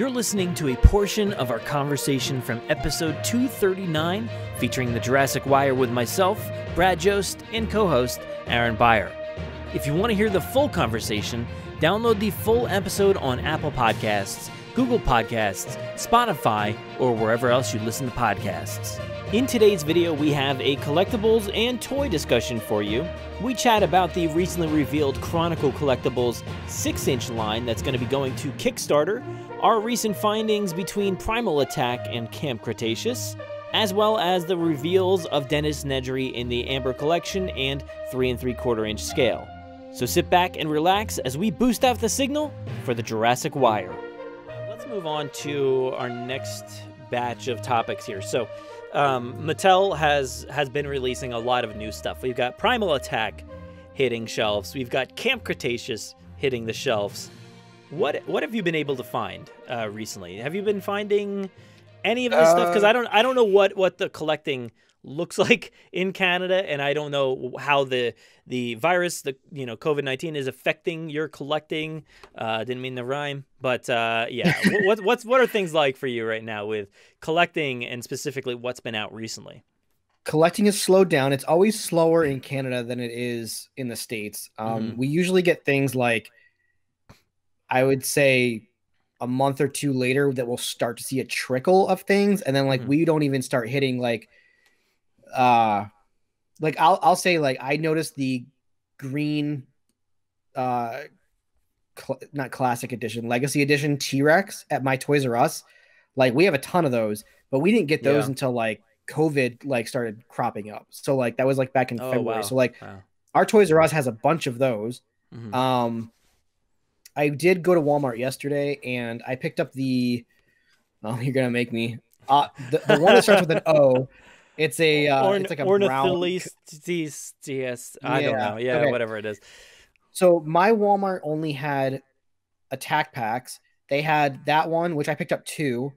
You're listening to a portion of our conversation from episode 239 featuring the Jurassic Wire with myself, Brad Jost, and co host Aaron Beyer. If you want to hear the full conversation, download the full episode on Apple Podcasts, Google Podcasts, Spotify, or wherever else you listen to podcasts. In today's video, we have a collectibles and toy discussion for you. We chat about the recently revealed Chronicle Collectibles 6 inch line that's going to be going to Kickstarter, our recent findings between Primal Attack and Camp Cretaceous, as well as the reveals of Dennis Nedry in the Amber Collection and 3 and 3 quarter inch scale. So sit back and relax as we boost out the signal for the Jurassic Wire. Move on to our next batch of topics here. So, um, Mattel has has been releasing a lot of new stuff. We've got Primal Attack hitting shelves. We've got Camp Cretaceous hitting the shelves. What what have you been able to find uh, recently? Have you been finding any of this uh, stuff? Because I don't I don't know what what the collecting looks like in Canada, and I don't know how the the virus, the you know COVID nineteen, is affecting your collecting. Uh, didn't mean to rhyme, but uh, yeah, what what's what are things like for you right now with collecting, and specifically what's been out recently? Collecting has slowed down. It's always slower in Canada than it is in the states. Um, mm-hmm. We usually get things like, I would say, a month or two later that we'll start to see a trickle of things, and then like mm-hmm. we don't even start hitting like uh like I'll I'll say like I noticed the green uh cl- not classic edition, legacy edition T-Rex at my Toys R Us. Like we have a ton of those, but we didn't get those yeah. until like COVID like started cropping up. So like that was like back in oh, February. Wow. So like wow. our Toys R Us has a bunch of those. Mm-hmm. Um I did go to Walmart yesterday and I picked up the oh you're gonna make me uh the, the one that starts with an O it's a uh, Orn- it's like a ornitholestes. I don't know. Yeah, okay. whatever it is. So my Walmart only had attack packs. They had that one, which I picked up two.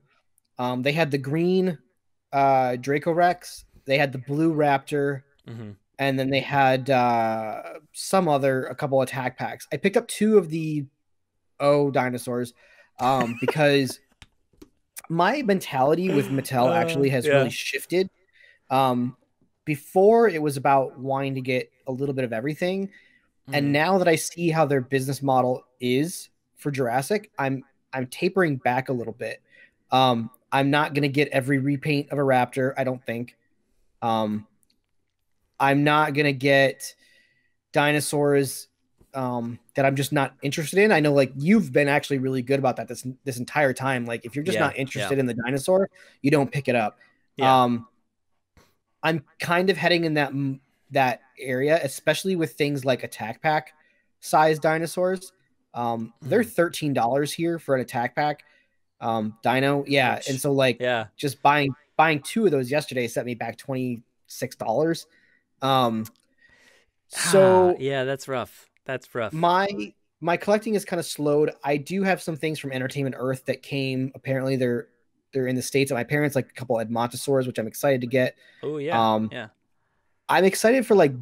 Um, they had the green uh, Draco Rex. They had the blue Raptor, mm-hmm. and then they had uh, some other a couple attack packs. I picked up two of the O dinosaurs um, because my mentality with Mattel uh, actually has yeah. really shifted. Um, before it was about wanting to get a little bit of everything, mm-hmm. and now that I see how their business model is for Jurassic, I'm I'm tapering back a little bit. Um, I'm not gonna get every repaint of a Raptor. I don't think. Um, I'm not gonna get dinosaurs um, that I'm just not interested in. I know like you've been actually really good about that this this entire time. Like if you're just yeah, not interested yeah. in the dinosaur, you don't pick it up. Yeah. Um, I'm kind of heading in that that area, especially with things like attack pack size dinosaurs. Um, mm. they're hmm. thirteen dollars here for an attack pack. Um, dino, yeah, and so like, yeah, just buying buying two of those yesterday set me back twenty six dollars. Um, so ah, yeah, that's rough. That's rough. My my collecting is kind of slowed. I do have some things from Entertainment Earth that came. Apparently, they're they're in the states at my parents, like a couple Edmontosaurs, which I'm excited to get. Oh yeah, um, yeah. I'm excited for like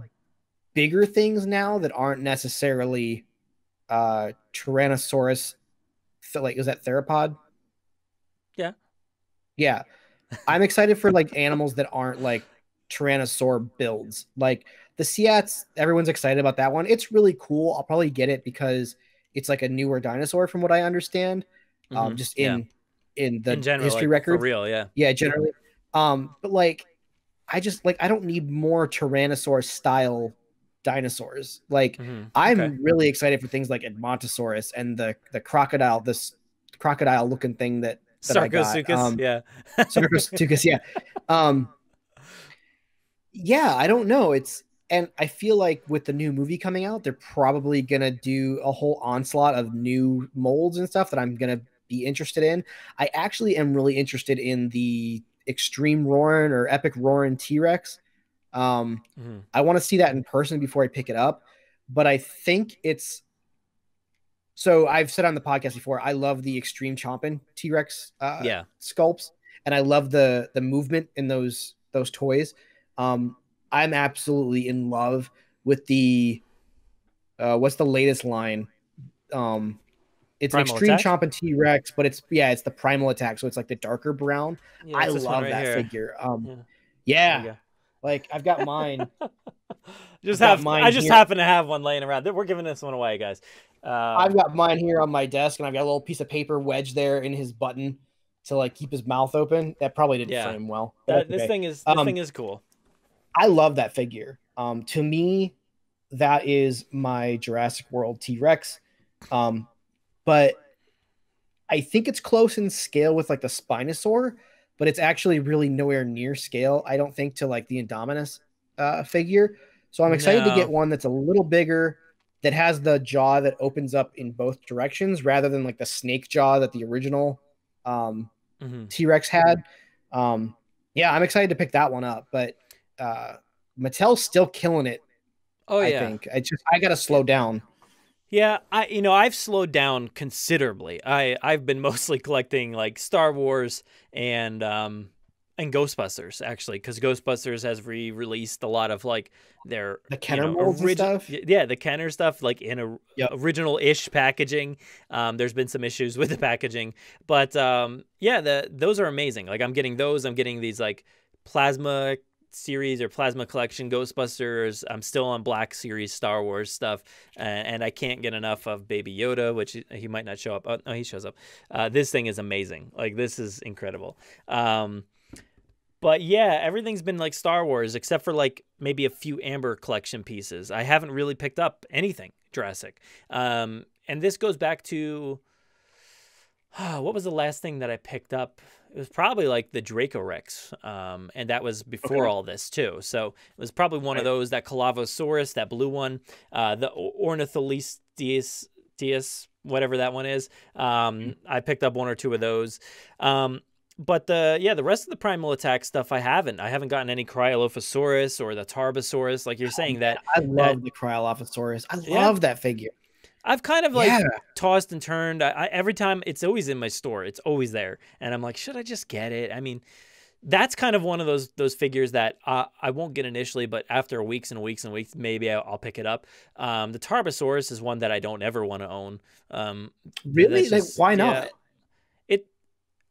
bigger things now that aren't necessarily uh Tyrannosaurus. Like, is that theropod? Yeah, yeah. I'm excited for like animals that aren't like Tyrannosaur builds. Like the Seats, everyone's excited about that one. It's really cool. I'll probably get it because it's like a newer dinosaur, from what I understand. Um, mm-hmm. Um, just in yeah in the in general, history like, record. real, yeah. Yeah, generally. Um, but like I just like I don't need more Tyrannosaurus style dinosaurs. Like mm-hmm. I'm okay. really excited for things like Edmontosaurus and the the crocodile, this crocodile looking thing that, that Sarcosuchus, um, yeah. Sarcosuchus, yeah. Um yeah, I don't know. It's and I feel like with the new movie coming out, they're probably gonna do a whole onslaught of new molds and stuff that I'm gonna be interested in. I actually am really interested in the Extreme Roaring or Epic Roaring T Rex. Um, mm-hmm. I want to see that in person before I pick it up, but I think it's so I've said on the podcast before, I love the extreme chomping T Rex uh, yeah. sculpts, and I love the the movement in those those toys. Um, I'm absolutely in love with the uh, what's the latest line? Um, It's Primal an extreme Attack? chomp and T Rex, but it's yeah, it's the primal attack, so it's like the darker brown. Yeah, I it's this one love right that here. figure. Um, Yeah. yeah, like I've got mine. just I've have mine I just here. happen to have one laying around. We're giving this one away, guys. Uh, I've got mine here on my desk, and I've got a little piece of paper wedged there in his button to like keep his mouth open. That probably didn't Yeah. frame well. that, that's this okay. thing is this Um, thing is cool. I love that figure. Um, to me, that is my Jurassic World T Rex. Um, but I think it's close in scale with like the Spinosaur, but it's actually really nowhere near scale. I don't think to like the Indominus uh, figure. So I'm excited to get one that's a little bigger, that has the jaw that opens up in both directions, rather than like the snake jaw that the original um, Mhm. T Rex had. Um, yeah, I'm excited to pick that one up, but uh, Mattel's still killing it. Oh I yeah. think I just I gotta slow down. Yeah, I you know I've slowed down considerably. I I've been mostly collecting like Star Wars and um and Ghostbusters actually because Ghostbusters has re-released a lot of like their The you Kenner know, molds origi- stuff? Yeah, the Kenner stuff like in a Yep. original-ish packaging. Um, there's been some issues with the packaging, but um, yeah, the those are amazing. Like I'm getting those. I'm getting these like plasma series or plasma collection ghostbusters i'm still on black series star wars stuff and, and i can't get enough of baby yoda which he- he might not show up. Oh no he shows up. Uh, this thing is amazing. Like this is incredible. Um but yeah everything's been like star wars except for like maybe a few amber collection pieces. I haven't really picked up anything jurassic. Um and this goes back to what was the last thing that i picked up it was probably like the Draco Rex, um, and that was before Okay. all this too. So it was probably one of those that Callovosaurus, that blue one, uh, the Ornitholestes, whatever that one is. Um, I picked up one or two of those. Um, but the yeah, the rest of the primal attack stuff I haven't. I haven't gotten any Cryolophosaurus or the Tarbosaurus, like you're saying that. I love the Cryolophosaurus. I Yeah. love that figure. I've kind of like yeah, tossed and turned. I, I every time it's always in my store. It's always there, and I'm like, should I just get it? I mean, that's kind of one of those those figures that uh, I won't get initially, but after weeks and weeks and weeks, maybe I'll, I'll pick it up. Um, the Tarbosaurus is one that I don't ever want to own. Um, really? that's Like, just- why yeah. not? it,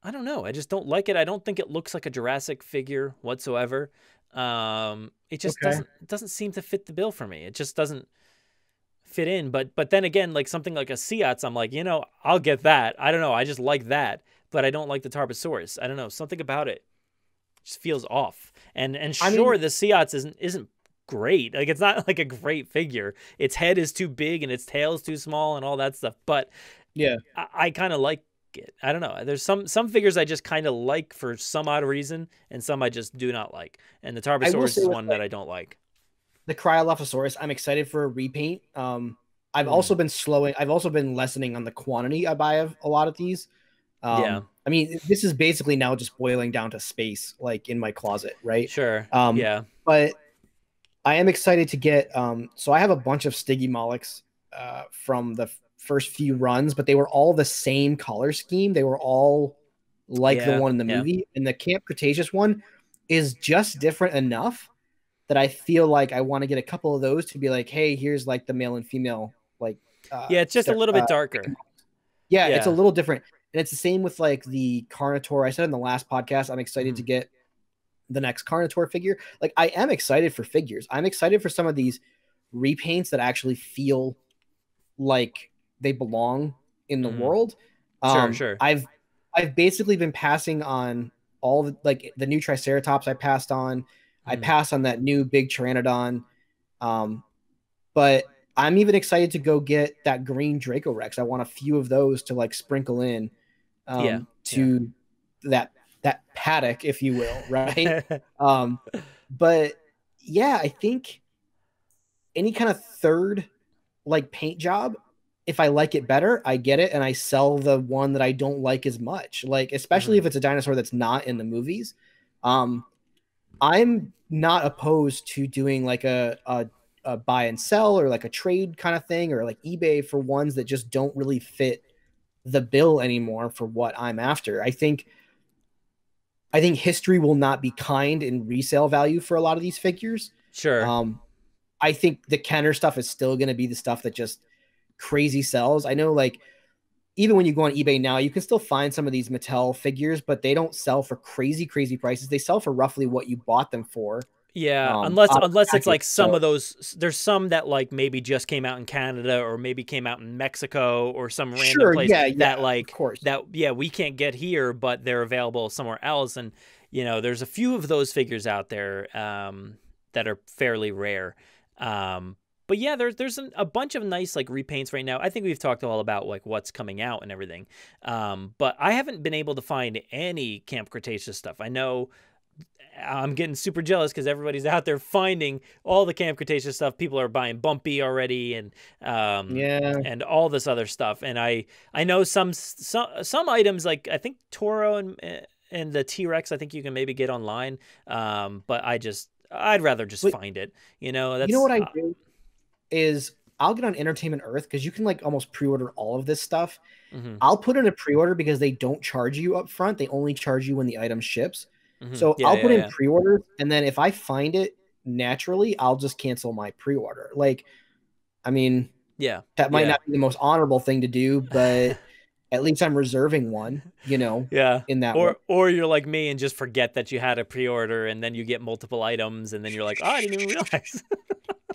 I don't know. I just don't like it. I don't think it looks like a Jurassic figure whatsoever. Um, it just Okay. doesn't it doesn't seem to fit the bill for me. It just doesn't fit in. But but then again, like something like a Seats, I'm like, you know, I'll get that. I don't know. I just like that, but I don't like the Tarbosaurus. I don't know. Something about it just feels off. And and I sure, mean- the Seats isn't isn't great. Like it's not like a great figure. Its head is too big and its tail is too small and all that stuff. But Yeah. I, I kind of like it. I don't know. There's some some figures I just kind of like for some odd reason, and some I just do not like. And the Tarbosaurus is one that I don't like. The Cryolophosaurus. I'm excited for a repaint. Um, I've Hmm. also been slowing. I've also been lessening on the quantity I buy of a lot of these. Um, Yeah. I mean, this is basically now just boiling down to space, like in my closet, right? Sure. Um, yeah. but I am excited to get. Um, so I have a bunch of Stygimolochs uh, from the f- first few runs, but they were all the same color scheme. They were all like Yeah, the one in the yeah. movie, and the Camp Cretaceous one is just different enough that I feel like I want to get a couple of those to be like, hey, here's like the male and female, like. Uh, Yeah, it's just a little bit uh, darker. yeah, it's a little different. And it's the same with like the Carnotaur. I said in the last podcast, I'm excited Mhm. to get the next Carnotaur figure. Like I am excited for figures. I'm excited for some of these repaints that actually feel like they belong in the Mhm. world. Sure, Um, sure. I've I've basically been passing on all the like the new Triceratops I passed on. I pass on that new big Pteranodon. Um, but I'm even excited to go get that green Draco Rex. I want a few of those to like sprinkle in um, Yeah, to that that paddock, if you will, right? um, but yeah, I think any kind of third like paint job, if I like it better, I get it and I sell the one that I don't like as much. Like especially Mm-hmm. if it's a dinosaur that's not in the movies. Um, I'm not opposed to doing like a, a a buy and sell or like a trade kind of thing or like eBay for ones that just don't really fit the bill anymore for what I'm after. I think I think history will not be kind in resale value for a lot of these figures. sure. Um, I think the Kenner stuff is still going to be the stuff that just crazy sells. I know, like even when you go on eBay now, you can still find some of these Mattel figures, but they don't sell for crazy, crazy prices. They sell for roughly what you bought them for. Yeah, um, unless unless it's like some so- of those. There's some that like maybe just came out in Canada or maybe came out in Mexico or some random Sure, place yeah, yeah, that like of course. that yeah we can't get here, but they're available somewhere else. And you know, there's a few of those figures out there um, that are fairly rare. Um, but yeah, there's there's an, a bunch of nice like repaints right now. I think we've talked all about like what's coming out and everything. Um, but I haven't been able to find any Camp Cretaceous stuff. I know I'm getting super jealous because everybody's out there finding all the Camp Cretaceous stuff. People are buying Bumpy already and um, Yeah. and all this other stuff. And I I know some some some items like I think Toro and and the T Rex. I think you can maybe get online. Um, but I just I'd rather just Wait. find it. You know, that's you know what I uh, do is I'll get on Entertainment Earth because you can like almost pre-order all of this stuff. mhm, I'll put in a pre-order because they don't charge you up front. They only charge you when the item ships. mhm. So Yeah, I'll yeah, put in yeah. pre-orders, and then if I find it naturally, I'll just cancel my pre-order. Like, I mean, yeah. that might not be the most honorable thing to do, but at least I'm reserving one. You know, Yeah. in that way. Or or you're like me and just forget that you had a pre-order and then you get multiple items and then you're like, oh, I didn't even realize.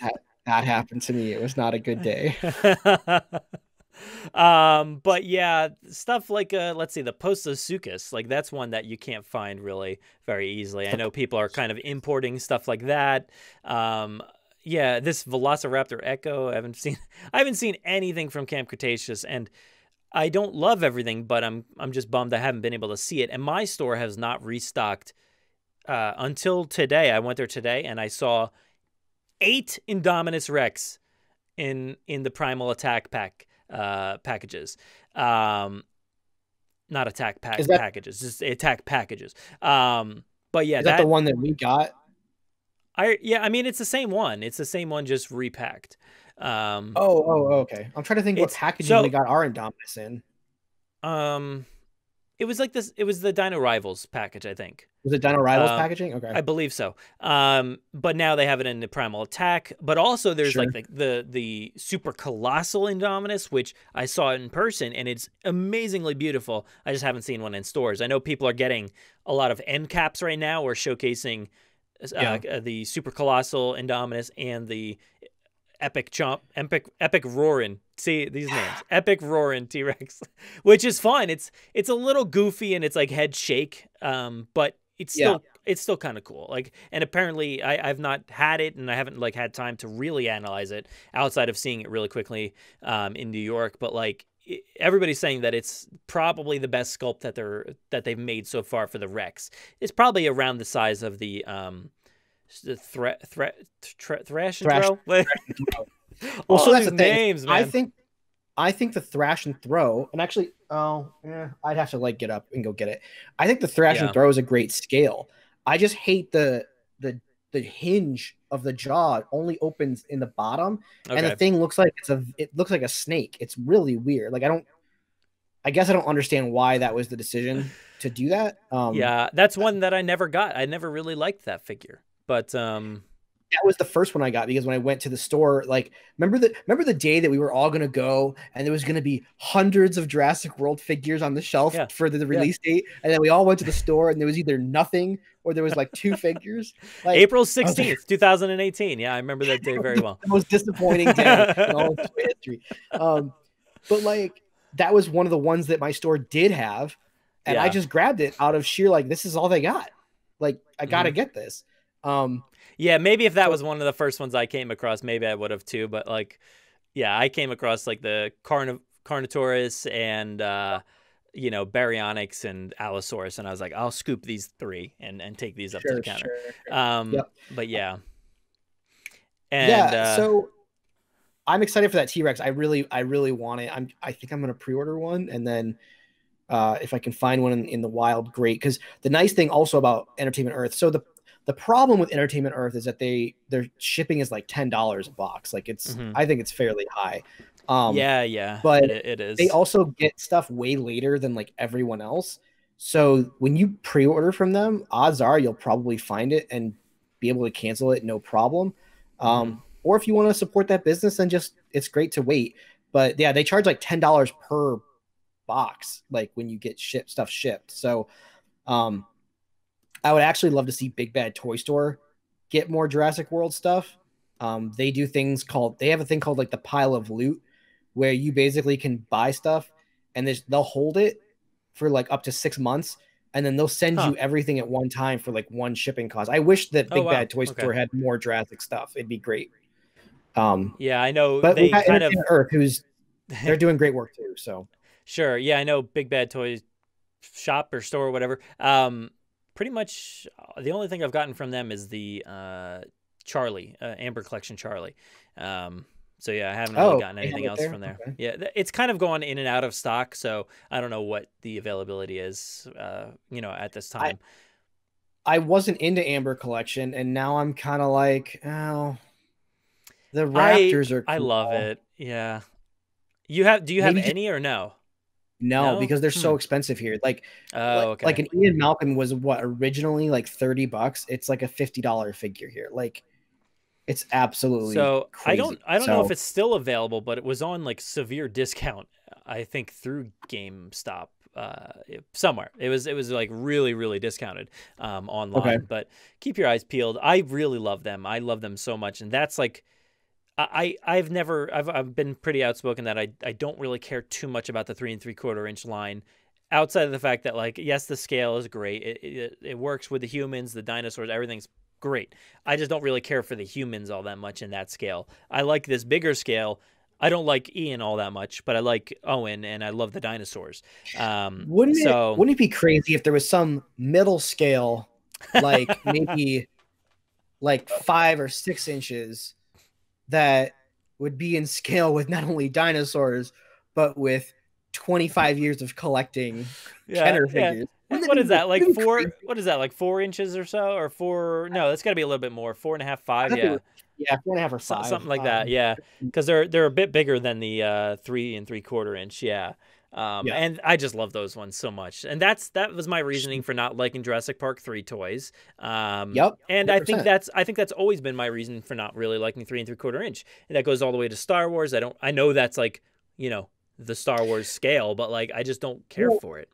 that happened to me. It was not a good day. um, but yeah, stuff like uh, let's see, the Postosuchus, like that's one that you can't find really very easily. I know people are kind of importing stuff like that. Um, yeah, this Velociraptor Echo, I haven't seen, I haven't seen anything from Camp Cretaceous, and I don't love everything, but I'm I'm just bummed I haven't been able to see it. And my store has not restocked uh, until today. I went there today and I saw eight Indominus Rex in in the Primal Attack pack uh, packages. Um, not attack pack that- packages, just attack packages. Um, but yeah, Is that, that, the one that we got? I yeah, I mean it's the same one. It's the same one, just repacked. Um, Oh, oh, okay. I'm trying to think what packaging so- we got our Indominus in. um, it was like this. It was the Dino Rivals package, I think. Was it Dino Rivals Uh, packaging? Okay. I believe so. Um, but now they have it in the Primal Attack. But also there's like the, the the super colossal Indominus, which I saw in person, and it's amazingly beautiful. I just haven't seen one in stores. I know people are getting a lot of end caps right now. We're showcasing uh, Yeah. uh, the super colossal Indominus and the epic chomp epic epic roaring see these names. Epic roaring t-rex which is fun it's it's a little goofy and it's like head shake um but it's Yeah. still it's still kind of cool. Like and apparently I, i've not had it and i haven't like had time to really analyze it outside of seeing it really quickly um in new york but like everybody's saying that it's probably the best sculpt that they're that they've made so far for the rex. It's probably around the size of the um the threat threat thra- thrash and Thrash- throw well, so that's these the thing. man I think, I think the thrash and throw, and actually, oh, yeah, I'd have to like get up and go get it. I think the thrash Yeah. and throw is a great scale. I just hate the the the hinge of the jaw only opens in the bottom, and the thing looks like it's a it looks like a snake. It's really weird. Like I don't, I guess I don't understand why that was the decision to do that. Um, yeah that's one that i never got i never really liked that figure but um that was the first one I got because when I went to the store, like remember the remember the day that we were all gonna go and there was gonna be hundreds of Jurassic World figures on the shelf Yeah. for the, the release date, and then we all went to the store and there was either nothing or there was like two figures. Like april 16th 2018 yeah i remember that day very well the most disappointing day in all of history. Um, but like that was one of the ones that my store did have, and I just grabbed it out of sheer like this is all they got. Like I gotta Mm-hmm. get this. Um, Yeah, maybe if that So- was one of the first ones I came across, maybe I would have too. But like, yeah, I came across like the Carn- Carnotaurus and uh, you know Baryonyx and Allosaurus, and I was like, I'll scoop these three and and take these up to the counter. sure. Um, Yep. but yeah, and yeah uh, so i'm excited for that t-rex i really i really want it i'm i think i'm gonna pre-order one and then uh if i can find one in, in the wild great because the nice thing also about entertainment earth so the the problem with entertainment earth is that they their shipping is like ten dollars a box like it's Mhm. i think it's fairly high um yeah, yeah, but it, it is. they also get stuff way later than like everyone else so when you pre-order from them odds are you'll probably find it and be able to cancel it no problem um or if you want to support that business then just it's great to wait but yeah they charge like $10 per box, like when you get ship stuff shipped. So, um, I would actually love to see Big Bad Toy Store get more Jurassic World stuff. Um, they do things called they have a thing called like the pile of loot, where you basically can buy stuff and they'll hold it for like up to six months, and then they'll send huh. you everything at one time for like one shipping cost. I wish that oh, Big oh, wow. Bad Toy Store okay. had more Jurassic stuff. It'd be great. Um, yeah, I know. But they kind of Earth, who's they're doing great work too. So sure, yeah, I know. Big Bad Toy Shop or store or whatever. Um, pretty much uh, the only thing I've gotten from them is the uh, Charlie uh, Amber Collection Charlie. Um, so yeah, I haven't really oh, gotten anything else there? from there. Okay. Yeah, it's kind of gone in and out of stock, so I don't know what the availability is. Uh, you know, at this time. I, I wasn't into Amber Collection, and now I'm kind of like, oh, the Raptors I, are. Cool. I love it. Yeah. You have? Do you have Maybe any or no? No, no? because they're hmm. so expensive here. Like, oh, like, okay. like an Ian Malcolm was what originally like thirty bucks. It's like a fifty dollar figure here. Like, it's absolutely so. Crazy. I don't. I don't so, know if it's still available, but it was on like severe discount. I think through GameStop uh, somewhere. It was it was like really really discounted um, online. Okay. But keep your eyes peeled. I really love them. I love them so much, and that's like I I've never I've I've been pretty outspoken that I I don't really care too much about the three and three quarter inch line, outside of the fact that like yes the scale is great. It it, it works with the humans the dinosaurs everything's great. I just don't really care for the humans all that much in that scale. I like this bigger scale. I don't like Ian all that much but I like Owen and I love the dinosaurs. Um, wouldn't so it, wouldn't it be crazy if there was some middle scale like maybe like five or six inches that would be in scale with not only dinosaurs but with 25 years of collecting yeah, Kenner figures. What is that like four? Crazy? What is that like four inches or so, or four? No, that's got to be a little bit more. Four and a half, five. Yeah, yeah, four and a half or five, something like that. Yeah, because they're they're a bit bigger than the uh, three and three quarter inch. Yeah. Um, yeah. And I just love those ones so much, and that's that was my reasoning for not liking Jurassic Park three toys. Um, yep. And 100%. I think that's I think that's always been my reason for not really liking three and three quarter inch. And that goes all the way to Star Wars. I don't. I know that's like you know the Star Wars scale, but like I just don't care well, for it.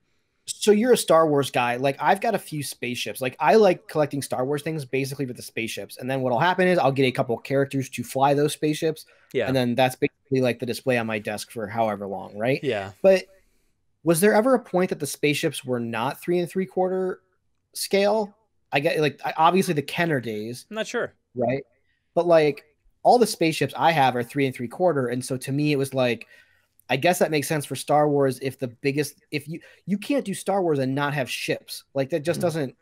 So you're a Star Wars guy. Like I've got a few spaceships. Like I like collecting Star Wars things basically with the spaceships. And then what'll happen is I'll get a couple characters to fly those spaceships. Yeah. And then that's basically like the display on my desk for however long, right? Yeah. But was there ever a point that the spaceships were not three and three quarter scale? I get like obviously the Kenner days. I'm not sure. Right. But like all the spaceships I have are three and three quarter. And so to me, it was like, I guess that makes sense for Star Wars if the biggest, if you, you can't do Star Wars and not have ships. Like that just mm. doesn't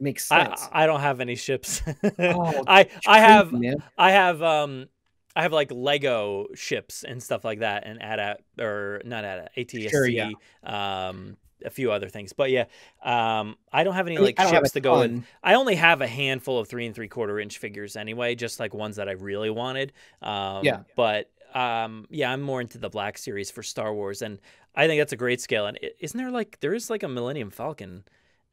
make sense. I, I don't have any ships. oh, I, I have, man. I have, um, I have like Lego ships and stuff like that, and AT-AT or not AT-AT, AT-ST, sure, yeah. um, a few other things. But yeah, um, I don't have any like ships to go in. I only have a handful of three and three quarter inch figures anyway, just like ones that I really wanted. Um, yeah. But um, yeah, I'm more into the Black Series for Star Wars, and I think that's a great scale. And isn't there like there is like a Millennium Falcon?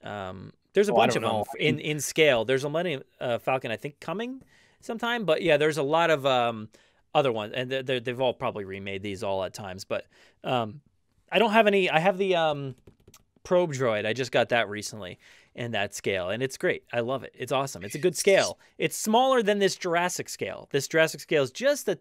Um, there's a oh, bunch of know. them in in scale. There's a Millennium uh, Falcon, I think, coming sometime. But yeah, there's a lot of um, other ones, and they have all probably remade these all at times. But um, I don't have any. I have the um, probe droid. I just got that recently in that scale, and it's great. I love it. It's awesome. It's a good scale. It's smaller than this Jurassic scale. This Jurassic scale is just a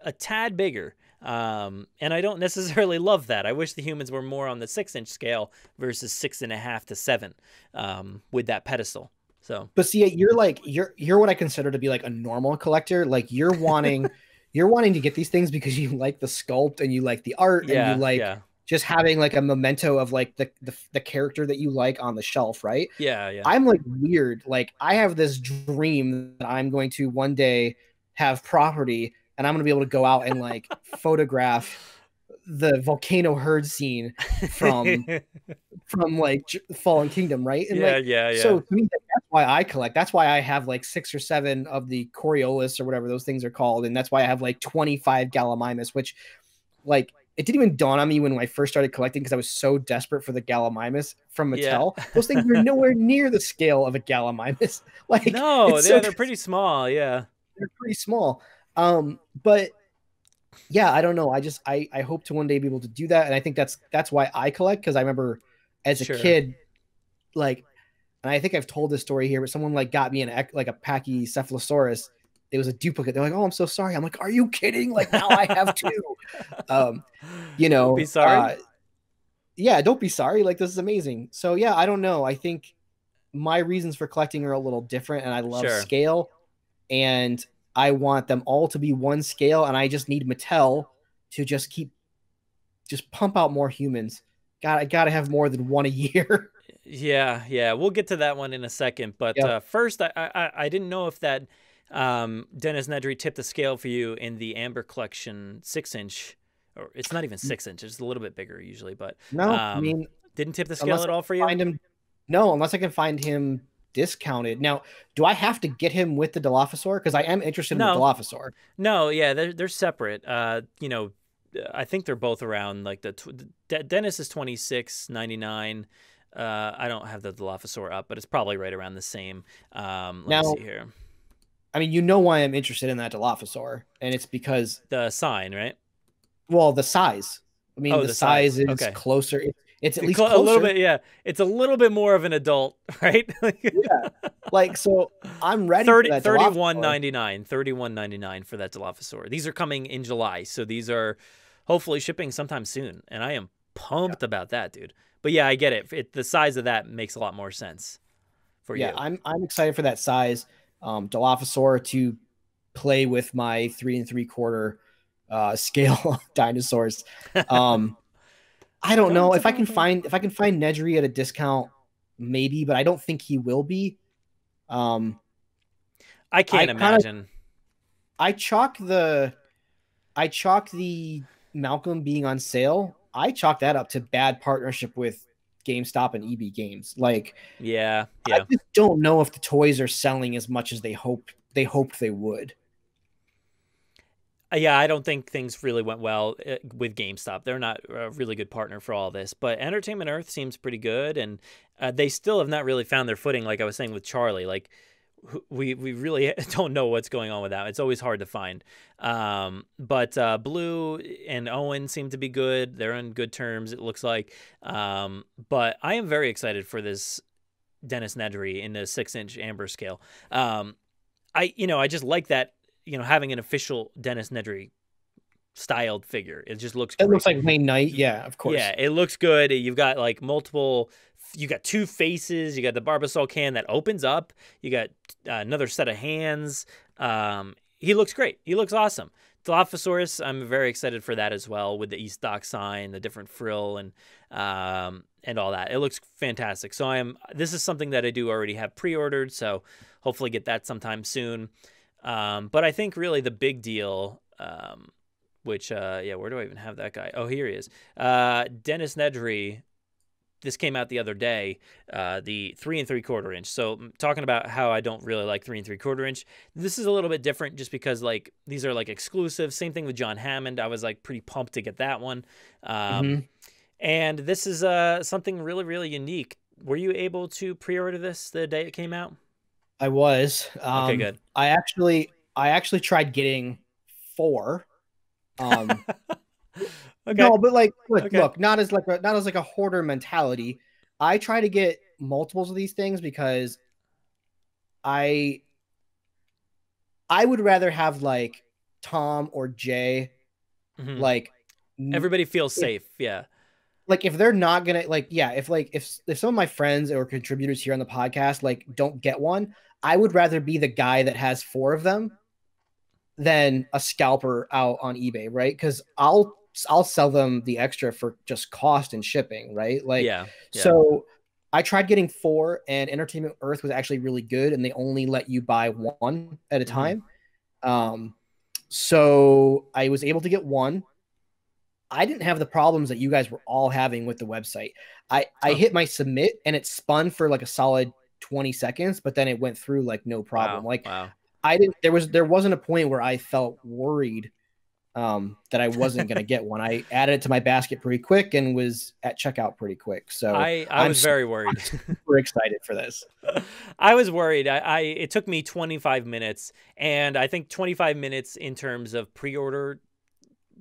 a tad bigger. Um, and I don't necessarily love that. I wish the humans were more on the six inch scale versus six and a half to seven um, with that pedestal. So, but see, you're like you're you're what I consider to be like a normal collector. Like you're wanting you're wanting to get these things because you like the sculpt and you like the art yeah, and you like yeah. just having like a memento of like the, the the character that you like on the shelf, right? Yeah, yeah. I'm like weird. Like I have this dream that I'm going to one day have property and I'm going to be able to go out and like photograph the volcano herd scene from from like Fallen Kingdom, right? And yeah, like, yeah, yeah. So to me, that's why I collect. That's why I have like six or seven of the Coriolis or whatever those things are called, and that's why I have like 25 Gallimimus, which like it didn't even dawn on me when I first started collecting because I was so desperate for the Gallimimus from Mattel. Yeah. Those things are nowhere near the scale of a Gallimimus. Like no, they're, so, they're pretty small. Yeah, they're pretty small. Um, but yeah, I don't know. I just I I hope to one day be able to do that, and I think that's that's why I collect because I remember as a Sure. kid, like, and I think I've told this story here, but someone like got me an like a Pachycephalosaurus. It was a duplicate. They're like, "Oh, I'm so sorry." I'm like, "Are you kidding? Like now I have two. um, you know, Be sorry. uh, yeah, don't be sorry. Like this is amazing. So yeah, I don't know. I think my reasons for collecting are a little different, and I love Sure. scale, and I want them all to be one scale, and I just need Mattel to just keep just pump out more humans. Got I gotta have more than one a year. Yeah, yeah, we'll get to that one in a second. But Yep. uh, first, I, I I didn't know if that um, Dennis Nedry tipped the scale for you in the Amber Collection six inch, or it's not even six inch; it's a little bit bigger usually. But no, I Um, mean didn't tip the scale at all for you. find him. No, unless I can find him discounted. Now, do I have to get him with the Dilophosaur? Because I am interested in No. the Dilophosaur. No, yeah, they're they're separate. Uh, you know, I think they're both around like the tw- De- Dennis is twenty six ninety nine. Uh, I don't have the Dilophosaur up, but it's probably right around the same. Um, let Now- me see here. I mean, you know why I'm interested in that Dilophosaur, and it's because The sign, right? well, the size. I mean, Oh, the, the size, size. is Okay. closer. It- It's at least Cl- a little bit, yeah. It's a little bit more of an adult, right? Yeah. Like so, I'm ready. 30, for that 31.99 31.99 for that Dilophosaur. These are coming in July, so these are hopefully shipping sometime soon, and I am pumped about that, dude. But yeah, I get it. it. The size of that makes a lot more sense for yeah, you. I'm I'm excited for that size. Um, Dilophosaur to play with my three and three quarter uh, scale dinosaurs. Um, I don't know if I can find if I can find Nedry at a discount, maybe, but I don't think he will be. Um, I can't I kinda- imagine. I chalk the I chalk the Malcolm being on sale. I chalk that up to bad partnership with GameStop and EB Games. Like Yeah, I yeah. just don't know if the toys are selling as much as they hoped they hoped they would. Uh, Yeah, I don't think things really went well uh, with GameStop. They're not a really good partner for all this. But Entertainment Earth seems pretty good, and uh, they still have not really found their footing. Like I was saying with Charlie, like we we really don't know what's going on with that. It's always hard to find. Um, but uh, Blue and Owen seem to be good. They're on good terms. It looks like. Um, but I am very excited for this Dennis Nedry in the six inch amber scale. Um, I you know I just like that you know having an official Dennis Nedry styled figure. It just looks. It great. looks like Wayne Knight, yeah, of course. Yeah, it looks good. You've got like multiple. You got two faces. You got the Barbasol can that opens up. You got uh, another set of hands. Um, he looks great. He looks awesome. Dilophosaurus, I'm very excited for that as well with the East Dock sign, the different frill, and um, and all that. It looks fantastic. So I'm. This is something that I do already have pre-ordered. So hopefully get that sometime soon. Um, but I think really the big deal. Um, which uh yeah where do i even have that guy? Oh here he is. Uh dennis nedry this came out the other day uh the three and three quarter inch. So mm, talking about how i don't really like three and three quarter inch this is a little bit different just because like these are like exclusive. Same thing with john hammond. I was like pretty pumped to get that one. Um Mhm. and this is uh something really really unique. Were you able to pre-order this the day it came out I was. Um, okay good I actually I actually tried getting four. Um okay no, but like look, Okay. look, not as like a, not as like a hoarder mentality. I try to get multiples of these things because I I would rather have like Tom or Jay Mhm. like everybody feels if- safe yeah like if they're not gonna like yeah if like if if some of my friends or contributors here on the podcast like don't get one i would rather be the guy that has four of them than a scalper out on ebay right because i'll i'll sell them the extra for just cost and shipping right like yeah yeah. so i tried getting four and entertainment earth was actually really good and they only let you buy one at a Mhm. time um so i was able to get one I didn't have the problems that you guys were all having with the website. I I hit my submit and it spun for like a solid 20 seconds, but then it went through like no problem. Wow, Like wow I didn't there was there wasn't a point where I felt worried um that I wasn't going to get one. I added it to my basket pretty quick and was at checkout pretty quick. So I, I I'm was very worried. we're excited for this. I was worried. I, I it took me 25 minutes, and I think 25 minutes in terms of pre-order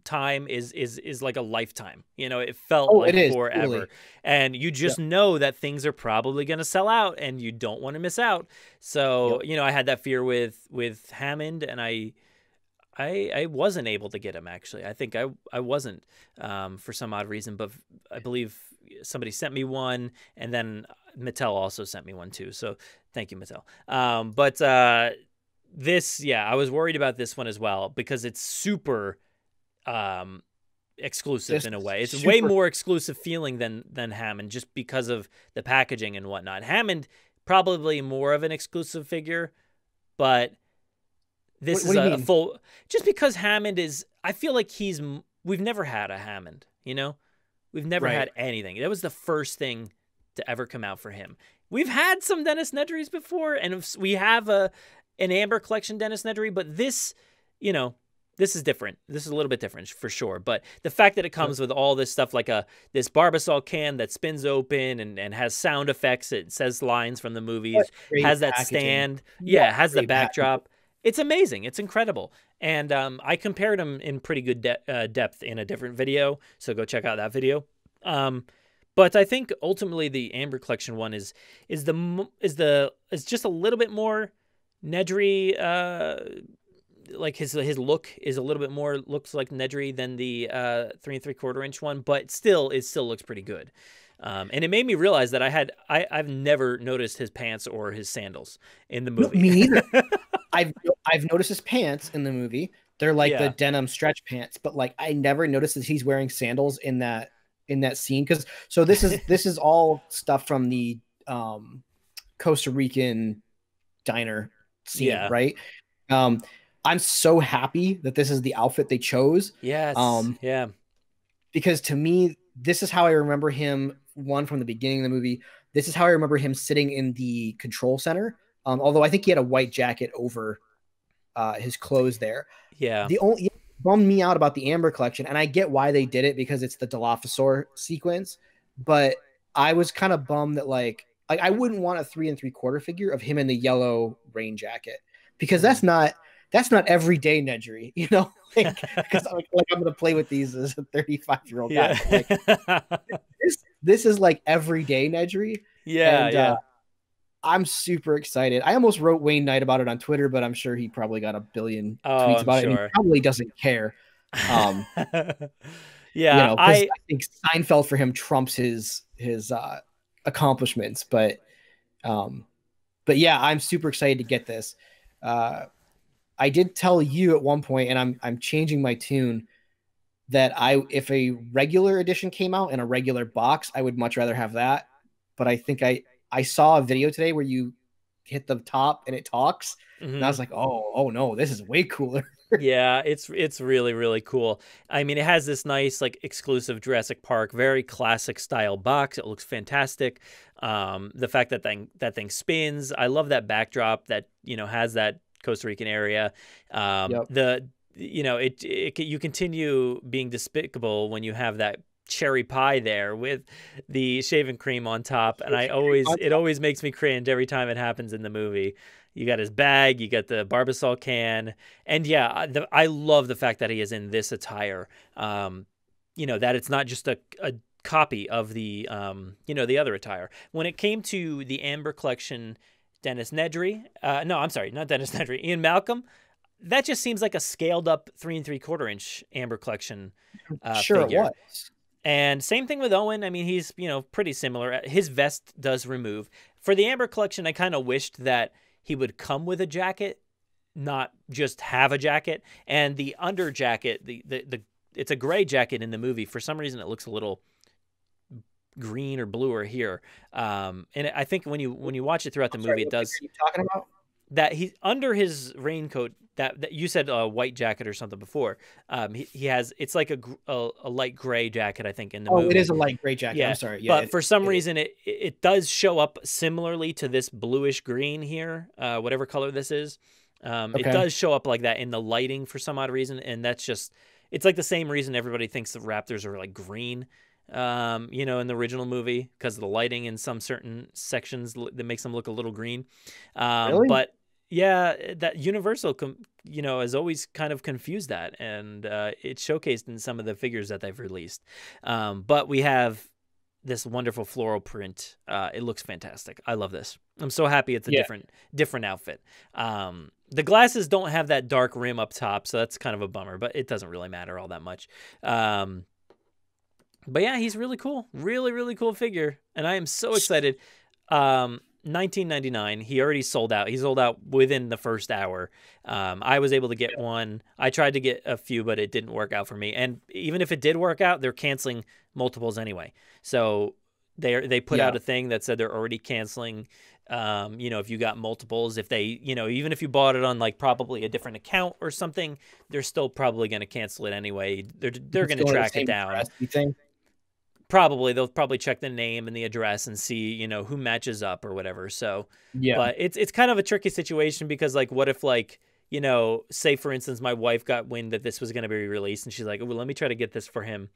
time is is is like a lifetime. You know, it felt Oh, like it is, forever. totally. And you just know that things are probably going to sell out and you don't want to miss out. So, you know, I had that fear with with Hammond and I I I wasn't able to get him actually. I think I I wasn't um, for some odd reason, but I believe somebody sent me one and then Mattel also sent me one too. So, thank you Mattel. Um, but uh this yeah, I was worried about this one as well because it's super um exclusive Just in a way. It's way more exclusive feeling than than Hammond just because of the packaging and whatnot. Hammond probably more of an exclusive figure, but this What- what is do you a, full just because Hammond is I feel like he's we've never had a Hammond, you know? We've never Right. had anything. That was the first thing to ever come out for him. We've had some Dennis Nedrys before and we have a an Amber collection Dennis Nedry, but this, you know, this is different. This is a little bit different for sure. But the fact that it comes with all this stuff like a this Barbasol can that spins open and, and has sound effects, it says lines from the movies, has that packaging. stand, yeah, has the great packaging. backdrop. It's amazing. It's incredible. And um, I compared them in pretty good de- uh, depth in a different video, so go check out that video. Um, but I think ultimately the Amber Collection one is is the is the is just a little bit more Nedry. Uh, like his his look is a little bit more looks like Nedry than the uh, three and three quarter inch one, but still it still looks pretty good. Um, and it made me realize that I had I, I've never noticed his pants or his sandals in the No, movie. me neither. I've I've noticed his pants in the movie. They're like Yeah. the denim stretch pants, but like I never noticed that he's wearing sandals in that in that scene. Because so this is this is all stuff from the um Costa Rican diner scene, Yeah. right? Um, I'm so happy that this is the outfit they chose yes. Um, yeah. because to me, this is how I remember him. One from the beginning of the movie. This is how I remember him sitting in the control center. Um, although I think he had a white jacket over uh, his clothes there. Yeah. The only bummed me out about the Amber collection, and I get why they did it because it's the Dilophosaur sequence. But I was kind of bummed that like, like I wouldn't want a three and three quarter figure of him in the yellow rain jacket because that's not that's not everyday Nedry, you know. Like, because like, like I'm gonna play with these as a 35 year old guy. yeah. Like, this this is like everyday Nedry. yeah. and, yeah. uh, I'm super excited. I almost wrote Wayne Knight about it on Twitter, but I'm sure he probably got a billion Oh, tweets about it. And he probably doesn't care. Um, yeah. you know, I I, think Seinfeld for him trumps his his uh, accomplishments. But um, but yeah, I'm super excited to get this. Uh, I did tell you at one point, and I'm I'm changing my tune that I if a regular edition came out in a regular box, I would much rather have that. But I think I I saw a video today where you hit the top and it talks, and Mhm. I was like, oh oh no, this is way cooler. yeah, it's it's really really cool. I mean, it has this nice like exclusive Jurassic Park, very classic style box. It looks fantastic. Um, the fact that thing that thing spins, I love that backdrop that you know has that Costa Rican area. Um, Yep. The you know it, it you continue being despicable when you have that cherry pie there with the shaving cream on top and i always it always makes me cringe every time it happens in the movie you got his bag you got the barbasol can and yeah, I- the, I love the fact that he is in this attire. Um, you know that it's not just a, a copy of the um, you know the other attire. When it came to the Amber Collection, Dennis Nedry, uh, no, I'm sorry, not Dennis Nedry, Ian Malcolm. That just seems like a scaled up three and three quarter inch Amber Collection. Uh, sure figure. it was. And same thing with Owen. I mean, he's, you know, pretty similar. His vest does remove. For the Amber collection, I kind of wished that he would come with a jacket, not just have a jacket. And the under jacket, the, the, the it's a gray jacket in the movie. For some reason, it looks a little green or blue bluer here. Um, and I think when you when you watch it throughout the I'm movie, sorry, it does you talking about? that he under his raincoat that, that you said a white jacket or something before. Um, he, he has it's like a, a a light gray jacket, I think, in the movie. Oh, movie. it is a light gray jacket. Yeah, I'm sorry. Yeah, but it- for some it reason, it it does show up similarly to this bluish green here, uh, whatever color this is. Um, It does show up like that in the lighting for some odd reason, and that's just it's like the same reason everybody thinks the Raptors are like green. Um, you know, in the original movie, because of the lighting in some certain sections that makes them look a little green. Um, Really? But yeah, that Universal com- you know has always kind of confused that, and uh, it's showcased in some of the figures that they've released. Um, but we have this wonderful floral print. Uh, it looks fantastic. I love this. I'm so happy it's a yeah. different different outfit. Um, the glasses don't have that dark rim up top, so that's kind of a bummer, but it doesn't really matter all that much. Um, but yeah, he's really cool. Really, really cool figure. And I am so excited. Um, 1999 he already sold out he sold out within the first hour um, i was able to get one i tried to get a few but it didn't work out for me and even if it did work out they're canceling multiples anyway so they they put yeah. out a thing that said they're already canceling um, you know if you got multiples if they you know even if you bought it on like probably a different account or something they're still probably going to cancel it anyway they're they're going to track it down address, you think probably they'll probably check the name and the address and see you know who matches up or whatever so. Yeah. But it's it's kind of a tricky situation because like what if like you know say for instance my wife got wind that this was going to be released and she's like well let me try to get this for him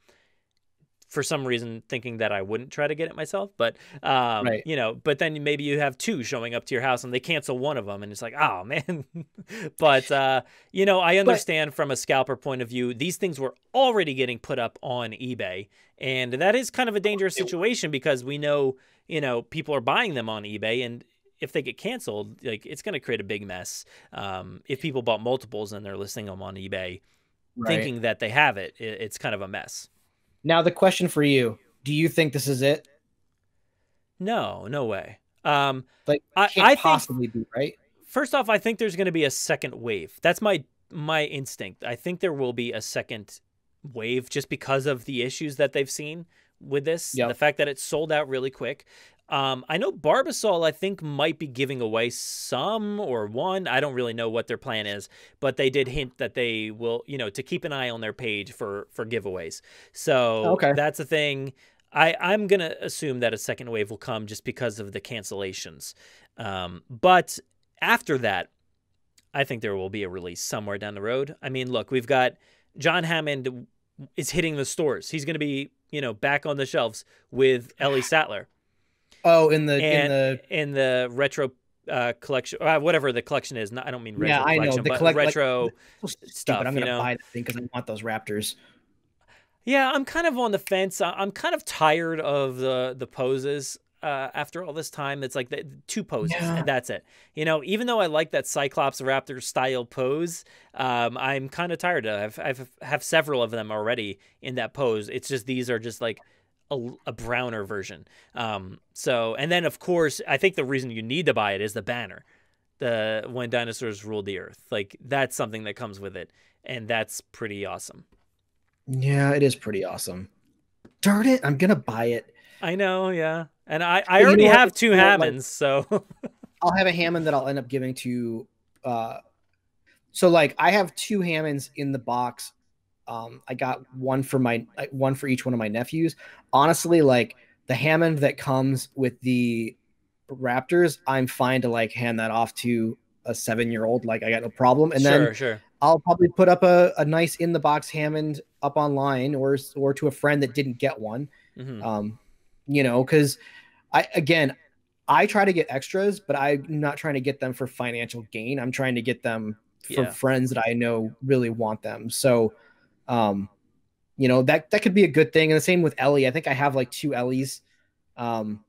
for some reason thinking that I wouldn't try to get it myself. But um, right. you know, but then maybe you have two showing up to your house and they cancel one of them, and it's like, oh man. but uh, you know, I understand but, from a scalper point of view, these things were already getting put up on eBay, and that is kind of a dangerous situation because we know you know people are buying them on eBay and. If they get canceled, like it's going to create a big mess. Um, if people bought multiples and they're listing them on eBay, right. thinking that they have it, it's kind of a mess. Now the question for you: Do you think this is it? No, no way. Um, like I, I possibly think, be right. First off, I think there's going to be a second wave. That's my my instinct. I think there will be a second wave just because of the issues that they've seen with this. Yep. The fact that it sold out really quick. Um, I know Barbasol, I think, might be giving away some or one. I don't really know what their plan is, but they did hint that they will, you know, to keep an eye on their page for for giveaways. So okay. that's a thing. I, I'm gonna assume that a second wave will come just because of the cancellations. Um, but after that, I think there will be a release somewhere down the road. I mean, look, we've got John Hammond is hitting the stores. He's going to be, you know, back on the shelves with Ellie Sattler. Oh, in the and, in the in the retro uh, collection, uh, whatever the collection is. Not, I don't mean retro yeah, I know. The but collect, retro like, stuff. I'm gonna you know? buy the thing because I want those Raptors. Yeah, I'm kind of on the fence. I'm kind of tired of the the poses. Uh, after all this time, it's like the, two poses yeah. and that's it. You know, even though I like that Cyclops Raptor style pose, um, I'm kind of tired of. I've, I've have several of them already in that pose. It's just these are just like a, a browner version. Um, so, and then of course, I think the reason you need to buy it is the banner, the when dinosaurs ruled the earth. Like that's something that comes with it, and that's pretty awesome. Yeah, it is pretty awesome. Darn it, I'm gonna buy it. I know, yeah, and I I already have two Hammonds, so I'll have a Hammond that I'll end up giving to. uh So like I have two Hammonds in the box um, I got one for my one for each one of my nephews. Honestly, like the Hammond that comes with the Raptors, I'm fine to like hand that off to a seven year old. Like I got no problem. And sure, then sure. I'll probably put up a, a nice in the box Hammond up online or or to a friend that didn't get one. Mm-hmm. Um, you know, because I again I try to get extras, but I'm not trying to get them for financial gain. I'm trying to get them for yeah. friends that I know really want them. So um, you know that that could be a good thing. And the same with Ellie. I think I have like two Ellies. Um,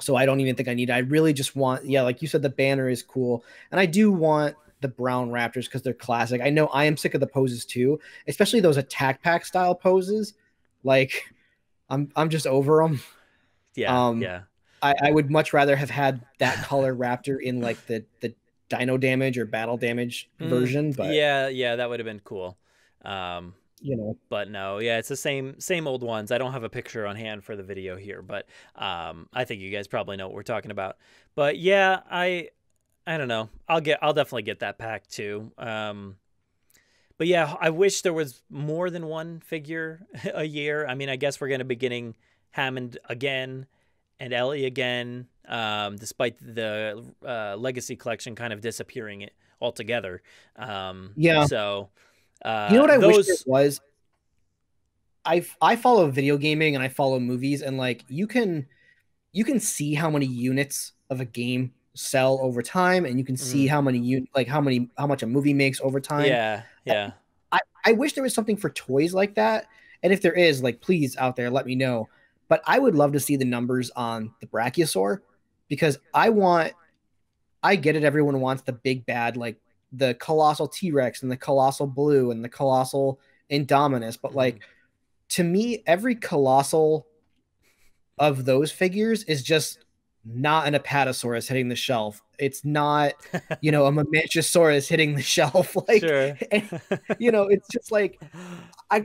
so I don't even think I need. It. I really just want, yeah, like you said, the banner is cool, and I do want the brown Raptors because they're classic. I know I am sick of the poses too, especially those attack pack style poses. Like, I'm I'm just over them. Yeah, um, yeah. I, I would much rather have had that color Raptor in like the the Dino Damage or Battle Damage mm, version. But yeah, yeah, that would have been cool. Um, you know, but no, yeah, it's the same same old ones. I don't have a picture on hand for the video here, but um, I think you guys probably know what we're talking about. But yeah, I I don't know. I'll get I'll definitely get that pack too. Um, but yeah, I wish there was more than one figure a year. I mean, I guess we're going to be getting Hammond again and Ellie again, um, despite the uh, Legacy collection kind of disappearing it altogether. Um, yeah. So uh, you know what I those... wish it was? I I follow video gaming and I follow movies and like you can you can see how many units of a game sell over time and you can see Mhm. how many you like how many how much a movie makes over time. Yeah, yeah. I, I wish there was something for toys like that. And if there is, like please out there, let me know. But I would love to see the numbers on the Brachiosaur because I want I get it, everyone wants the big bad, like the colossal T-Rex and the colossal blue and the colossal Indominus, but like mm-hmm. to me, every colossal of those figures is just not an Apatosaurus hitting the shelf. It's not, you know, a Mamenchisaurus hitting the shelf. Like, sure. and, you know, it's just like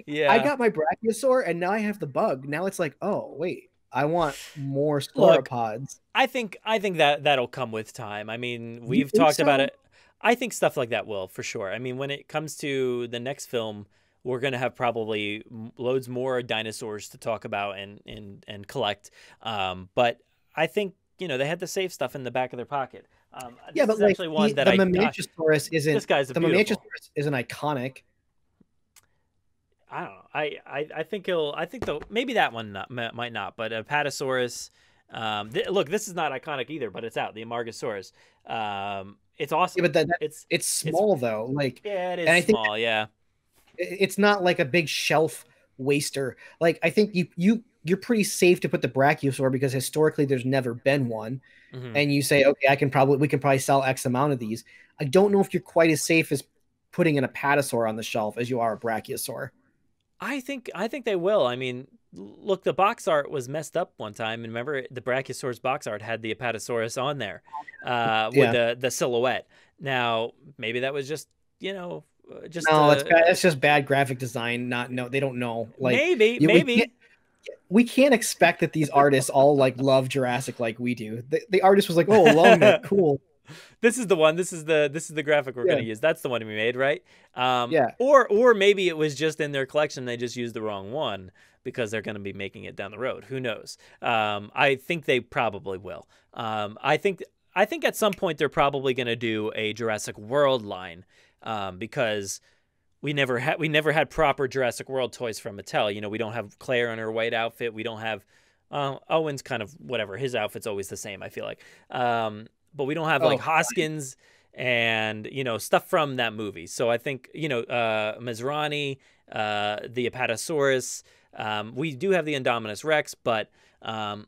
yeah. I got my Brachiosaur and now I have the bug. Now it's like, oh wait, I want more Look, sauropods. I think I think that that'll come with time. I mean, we've talked about it. I think stuff like that will for sure. I mean, when it comes to the next film, we're gonna have probably loads more dinosaurs to talk about and and and collect. Um, but I think you know they had the safe stuff in the back of their pocket. Um, Yeah, this but is like actually one the, that the I gosh, Mamenchisaurus isn't this guy's a the beautiful. Isn't iconic. I don't know. I, I, I think he'll. I think though maybe that one not, mi- might not, but Apatosaurus. Um, th- look, this is not iconic either, but it's out. The Amargasaurus. Um, it's awesome. Yeah, but that, that it's it's small though. Like yeah, it is and I think- small. yeah, it's not like a big shelf waster. Like I think you you you're pretty safe to put the Brachiosaur because historically there's never been one. Mhm. and you say, okay, I can probably we can probably sell X amount of these. I don't know if you're quite as safe as putting an Apatosaur on the shelf as you are a Brachiosaur. I think I think they will. I mean, look, the box art was messed up one time, and remember the Brachiosaurus box art had the Apatosaurus on there uh, with Yeah. the the silhouette. Now maybe that was just you know uh, just No, uh, that's just bad graphic design. Not no, they don't know. Like maybe you- we maybe. can't- we can't expect that these artists all like love Jurassic like we do. The, the artist was like, "Oh, long cool." This is the one. This is the this is the graphic we're Yeah. gonna use. That's the one we made, right? Um, Yeah. Or or maybe it was just in their collection. They just used the wrong one because they're gonna be making it down the road. Who knows? Um, I think they probably will. Um, I think I think at some point they're probably gonna do a Jurassic World line um, because. We never had we never had proper Jurassic World toys from Mattel. You know, we don't have Claire in her white outfit. We don't have uh, Owen's kind of whatever. His outfit's always the same. I feel like, um, but we don't have like Oh, Hoskins and you know stuff from that movie. So I think you know uh, Masrani, uh, the Apatosaurus. Um, we do have the Indominus Rex, but um,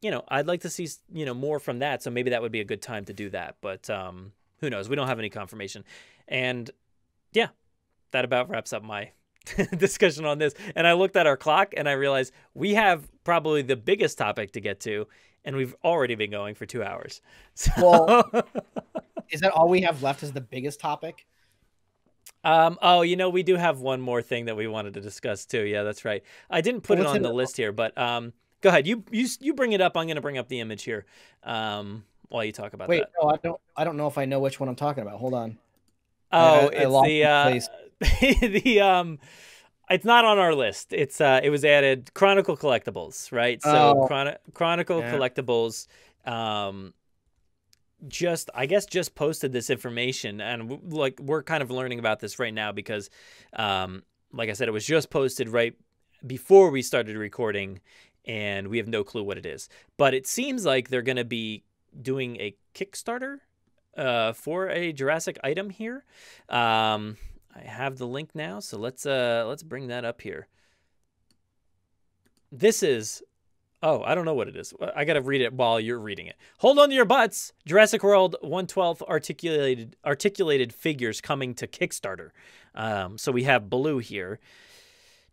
you know I'd like to see you know more from that. So maybe that would be a good time to do that. But um, who knows? We don't have any confirmation. And yeah, that about wraps up my discussion on this. And I looked at our clock and I realized we have probably the biggest topic to get to, and we've already been going for two hours. So, Well- Is that all we have left? Is the biggest topic? um, oh, you know, we do have one more thing that we wanted to discuss too. Yeah, that's right. I didn't put Well, it on it- the list here, but um, go ahead. You you you bring it up. I'm going to bring up the image here. Um, while you talk about Wait, that. no, I don't. I don't know if I know which one I'm talking about. Hold on. Oh, I- I it's the uh, the um, it's not on our list. It's uh, it was added Chronicle Collectibles, right? So Oh. Chron- Chronicle Yeah. Collectibles, um, just I guess just posted this information, and w- like we're kind of learning about this right now because, um, like I said, it was just posted right before we started recording, and we have no clue what it is. But it seems like they're going to be doing a Kickstarter uh, for a Jurassic item here. Um, I have the link now, so let's uh let's bring that up here. This is oh, I don't know what it is. I got to read it while you're reading it. Hold on to your butts. Jurassic World 112 articulated articulated figures coming to Kickstarter. Um, so we have blue here.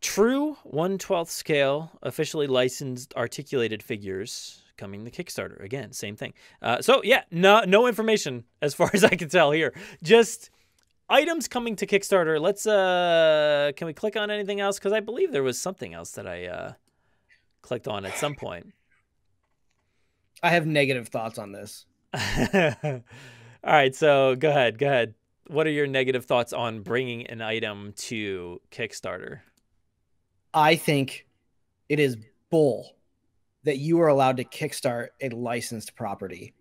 True 112th scale, officially licensed articulated figures coming to Kickstarter. Again, same thing. Uh, so yeah, no no information as far as I can tell here. Just items coming to Kickstarter. Let's uh can we click on anything else cuz I believe there was something else that I uh clicked on at some point. I have negative thoughts on this. All right, so go ahead. Go ahead. What are your negative thoughts on bringing an item to Kickstarter? I think it is bull that you are allowed to kickstart a licensed property.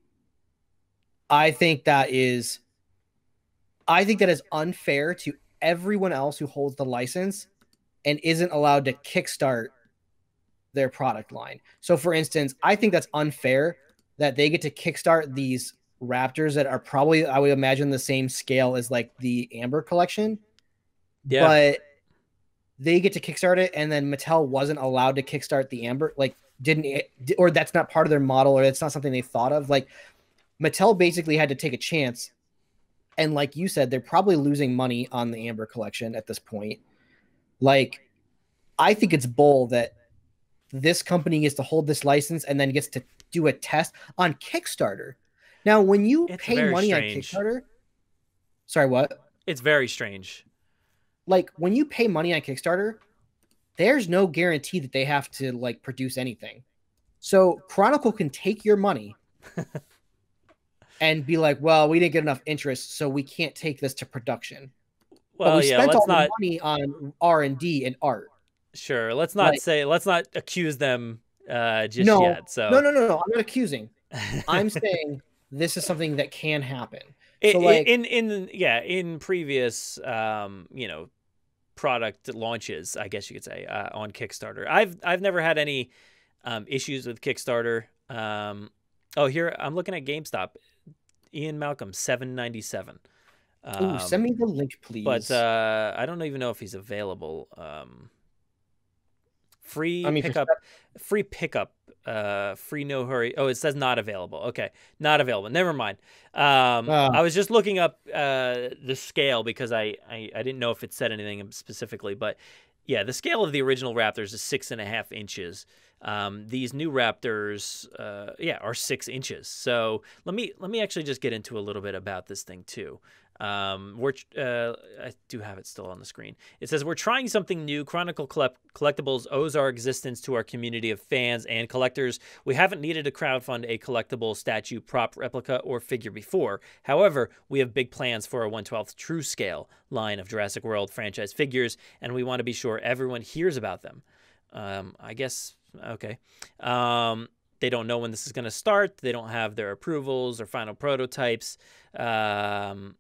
I think that is I think that is unfair to everyone else who holds the license and isn't allowed to kickstart their product line. So for instance, I think that's unfair that they get to kickstart these raptors that are probably I would imagine the same scale as like the Amber collection. Yeah. But they get to kickstart it, and then Mattel wasn't allowed to kickstart the Amber, like didn't it, or that's not part of their model, or it's not something they thought of. Like Mattel basically had to take a chance, and like you said, they're probably losing money on the Amber collection at this point. Like, I think it's bull that this company gets to hold this license and then gets to do a test on Kickstarter. Now, when you It's pay money strange. on Kickstarter, sorry, what? It's very strange. Like when you pay money on Kickstarter, there's no guarantee that they have to like produce anything. So Chronicle can take your money and be like, "Well, we didn't get enough interest, so we can't take this to production." but Well, we yeah, spent let's all not the money on R and D and art. sure. Let's not like- say let's not accuse them uh just No, yet. So No, no, no, no. I'm not accusing. I'm saying this is something that can happen. I- So, like- in in yeah in previous um you know product launches i guess you could say uh, on kickstarter i've i've never had any um issues with kickstarter um oh here i'm looking at gamestop ian malcolm 797 Ooh, um, send me the link, please. but uh i don't even know if he's available. Um free I mean, pickup free pickup uh free no hurry. Oh it says not available. Okay not available. Never mind. Um Ah. i was just looking up uh the scale because I, I i didn't know if it said anything specifically but yeah the scale of the original raptors is six and a half inches um these new raptors uh yeah are six inches so let me let me actually just get into a little bit about this thing too um, we're uh, I do have it still on the screen. It says we're trying something new. Chronicle Collectibles owes our existence to our community of fans and collectors. We haven't needed to crowdfund a collectible statue, prop, replica, or figure before. However, we have big plans for a 112th True Scale line of Jurassic World franchise figures, and we want to be sure everyone hears about them. Um, I guess okay. Um, they don't know when this is going to start. They don't have their approvals or final prototypes. Um,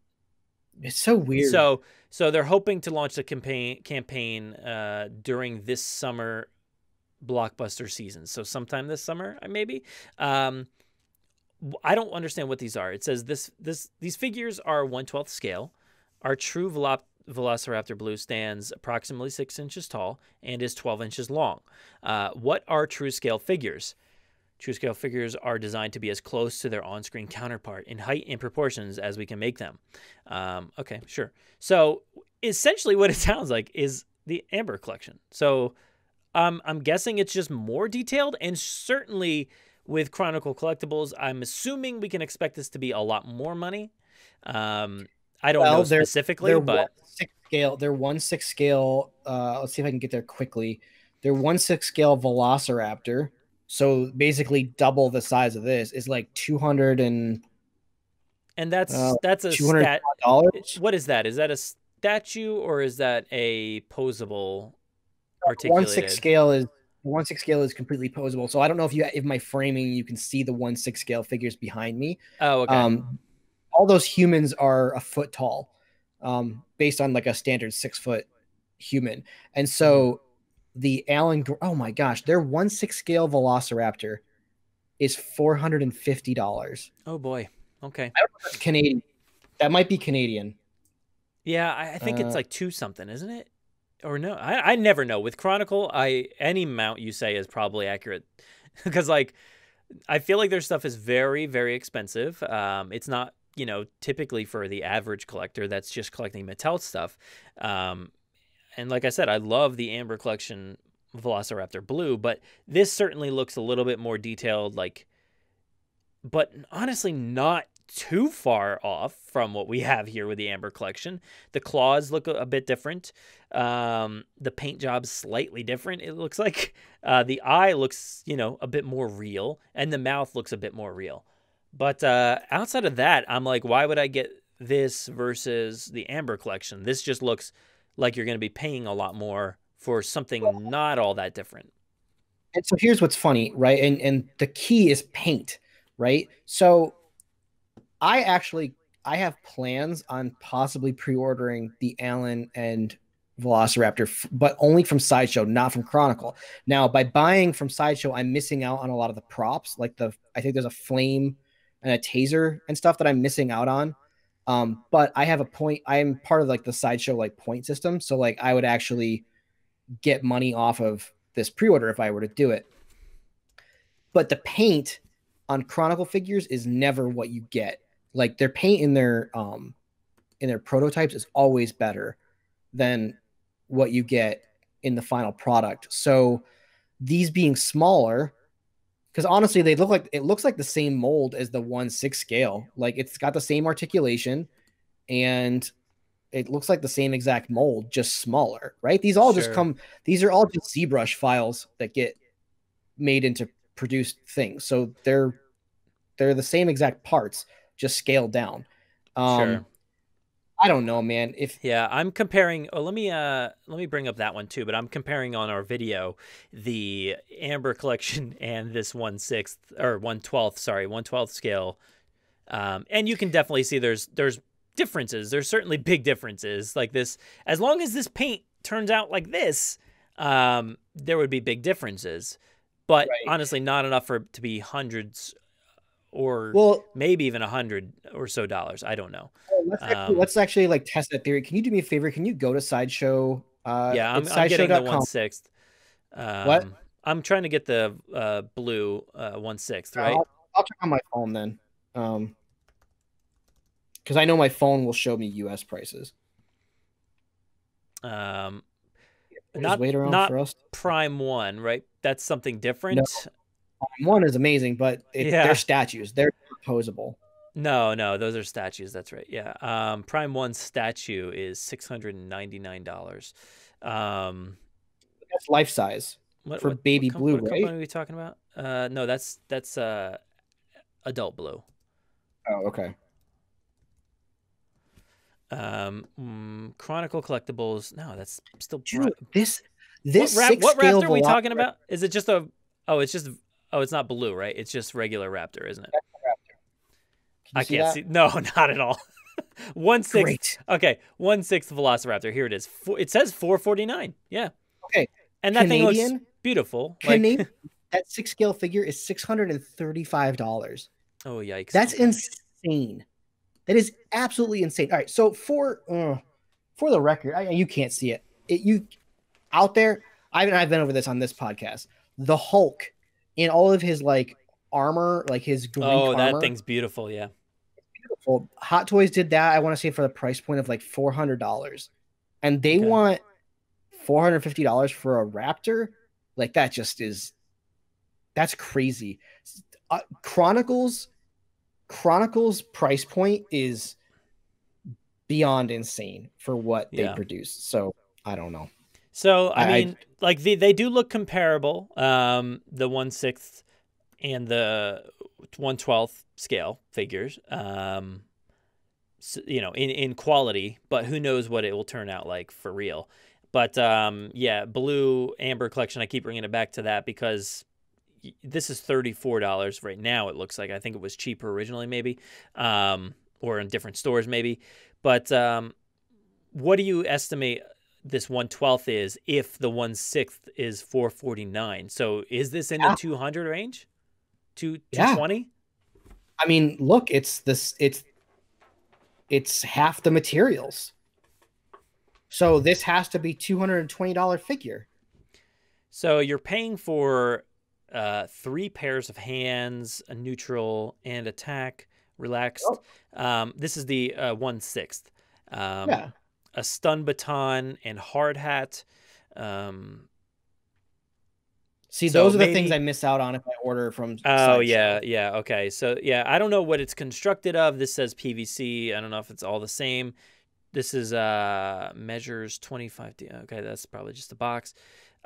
it's so weird. so so they're hoping to launch the campaign campaign uh, during this summer blockbuster season. So sometime this summer, uh, maybe. Um, I don't understand what these are. It says this this these figures are 1/12th scale. are true Velop- Velociraptor Blue stands approximately six inches tall and is 12 inches long. Uh, what are true scale figures? True scale figures are designed to be as close to their on screen counterpart in height and proportions as we can make them. Um, okay, sure. So essentially, what it sounds like is the Amber collection. So um, I'm guessing it's just more detailed, and certainly with Chronicle Collectibles, I'm assuming we can expect this to be a lot more money. Um, I don't Well, know they're- specifically, they're but one six scale. They're one six scale. Uh, let's see if I can get there quickly. They're one six scale Velociraptor. So basically, double the size of this is like two hundred and And that's uh, that's a two hundred dollars. What is that? Is that a statue or is that a posable One six scale is one six scale is completely posable. So I don't know if you if my framing you can see the one six scale figures behind me. Oh, okay. Um, all those humans are a foot tall, um, based on like a standard six foot human. And so the Alan, Gr- oh my gosh, their one six scale Velociraptor is four hundred and fifty dollars oh boy. Okay. Canadian. That might be Canadian. Yeah, I, I think it's Uh, like two something, isn't it? Or no, I, I never know. With Chronicle, I any amount you say is probably accurate, because like I feel like their stuff is very very expensive. Um, it's not you know typically for the average collector that's just collecting Mattel stuff. Um, and like I said, I love the Amber Collection Velociraptor Blue, but this certainly looks a little bit more detailed. Like, but honestly, not too far off from what we have here with the Amber Collection. The claws look a, bit different. Um, the paint job's slightly different. It looks like uh, the eye looks, you know, a bit more real, and the mouth looks a bit more real. But uh, outside of that, I'm like, why would I get this versus the Amber Collection? This just looks like you're going to be paying a lot more for something not all that different. And so here's what's funny, right? And and the key is paint, right? So I actually I have plans on possibly pre-ordering the Alan and Velociraptor, but only from Sideshow, not from Chronicle. Now, by buying from Sideshow, I'm missing out on a lot of the props, like the I think there's a flame and a taser and stuff that I'm missing out on. Um, but I have a point. I am part of like the sideshow like point system, so like I would actually get money off of this pre-order if I were to do it. But the paint on Chronicle figures is never what you get. Like their paint in their um in their prototypes is always better than what you get in the final product. So these being smaller, because honestly, they look like it looks like the same mold as the one six scale. Like it's got the same articulation and it looks like the same exact mold, just smaller, right? These all sure. just come, these are all just ZBrush files that get made into produced things. So they're they're the same exact parts, just scaled down. Um sure. I don't know, man. If yeah, I'm comparing. Oh, let me uh let me bring up that one too. But I'm comparing on our video the Amber collection and this one sixth or one twelfth, sorry, one twelfth scale. Um, and you can definitely see there's there's differences. There's certainly big differences. Like this, as long as this paint turns out like this, um, there would be big differences. But right. honestly, not enough for to be hundreds or well, maybe even a hundred or so dollars. I don't know. Let's actually, um, let's actually, like test that theory. Can you do me a favor? Can you go to Sideshow? Uh, yeah, I'm, I'm getting the one sixth. Um, what? I'm trying to get the uh, blue uh, one sixth, right? I'll, I'll check on my phone then. Um, because I know my phone will show me U.S. prices. Um, not wait around not for us. Prime One, right? That's something different. No, One is amazing, but it, yeah. they're statues. They're posable. No, no, those are statues. That's right. Yeah. Um, Prime One statue is six hundred and ninety nine dollars. Um, that's life size what, for what, baby what blue, what right? What are we talking about? Uh, no, that's that's uh, adult blue. Oh, okay. Um, mm, Chronicle collectibles. No, that's still Dude, this this what, what raptor are we talking about? Is it just a? Oh, it's just. Oh, it's not blue, right? It's just regular raptor, isn't it? Can I can't that? see. No, not at all. one sixth. Great. Okay, one sixth Velociraptor. Here it is. It says four forty nine. Yeah. Okay. And that Canadian, thing looks beautiful. Canadian, like... that six scale figure is six hundred and thirty five dollars. Oh yikes! That's insane. That is absolutely insane. All right, so for uh, for the record, I, you can't see it. it. You out there, I've I've been over this on this podcast. The Hulk in all of his like armor, like his Greek oh, that thing's beautiful. Yeah, beautiful. Hot Toys did that. I want to say for the price point of like four hundred dollars, and they okay. want four hundred fifty dollars for a Raptor. Like that just is that's crazy. Uh, Chronicles Chronicles price point is beyond insane for what they produce. So I don't know. So I, I mean, I, like they, they do look comparable. Um, the one sixth and the one twelfth scale figures. Um, so, you know, in in quality, but who knows what it will turn out like for real. But um, yeah, blue amber collection. I keep bringing it back to that because this is $34 right now it looks like i think it was cheaper originally maybe um, or in different stores maybe but um, what do you estimate this 112th is if the 1 6th is 449 so is this in yeah. the 200 range 2 220 yeah. i mean look it's this it's it's half the materials so this has to be $220 figure so you're paying for uh, three pairs of hands, a neutral, and attack, relaxed. Oh. Um, this is the uh, one sixth. Um, yeah. A stun baton and hard hat. Um, See, so those are maybe... the things I miss out on if I order from. Oh yeah, yeah. Okay, so yeah, I don't know what it's constructed of. This says PVC. I don't know if it's all the same. This is uh measures 25. Okay, that's probably just a box.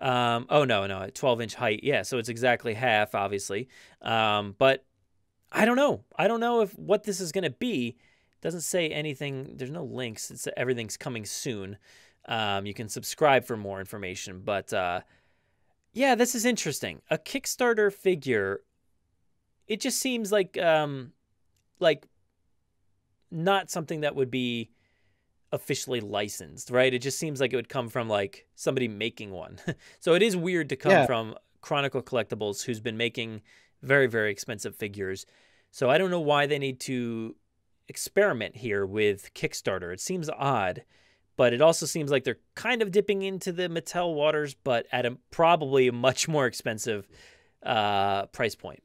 Um, oh no, no, 12 inch height. Yeah, so it's exactly half, obviously. Um, but I don't know. I don't know if what this is going to be. It doesn't say anything. There's no links. It's everything's coming soon. Um, you can subscribe for more information. But uh, yeah, this is interesting. A Kickstarter figure. It just seems like um, like not something that would be officially licensed, right? It just seems like it would come from like somebody making one. so it is weird to come yeah. from Chronicle Collectibles, who's been making very, very expensive figures. So I don't know why they need to experiment here with Kickstarter. It seems odd, but it also seems like they're kind of dipping into the Mattel waters, but at a probably a much more expensive uh, price point.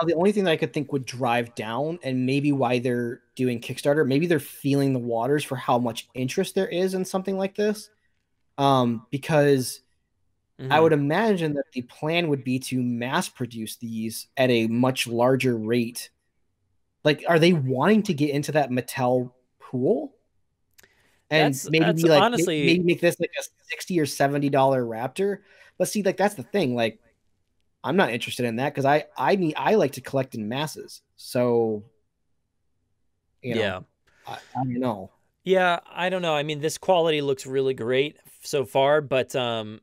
Now, the only thing that I could think would drive down, and maybe why they're doing Kickstarter, maybe they're feeling the waters for how much interest there is in something like this. Um, because mm-hmm. I would imagine that the plan would be to mass produce these at a much larger rate. Like, are they wanting to get into that Mattel pool? And that's, maybe that's like honestly maybe make this like a sixty or seventy dollar Raptor. But see, like that's the thing. Like I'm not interested in that because I I need I like to collect in masses. So you know, yeah, I, I don't know. Yeah, I don't know. I mean, this quality looks really great so far, but um,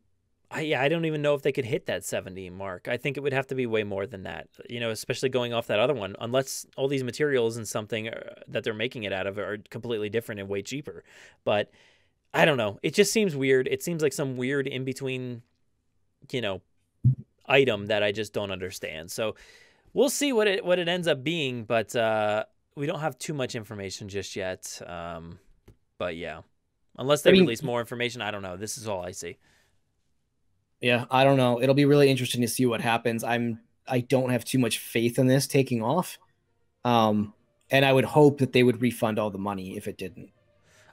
I yeah, I don't even know if they could hit that 70 mark. I think it would have to be way more than that. You know, especially going off that other one, unless all these materials and something uh, that they're making it out of are completely different and way cheaper. But I don't know. It just seems weird. It seems like some weird in between, you know, item that I just don't understand. So we'll see what it what it ends up being, but uh, we don't have too much information just yet. Um, but yeah, unless they I mean, release more information, I don't know. This is all I see. Yeah, I don't know. It'll be really interesting to see what happens. I'm I don't have too much faith in this taking off. Um, and I would hope that they would refund all the money if it didn't.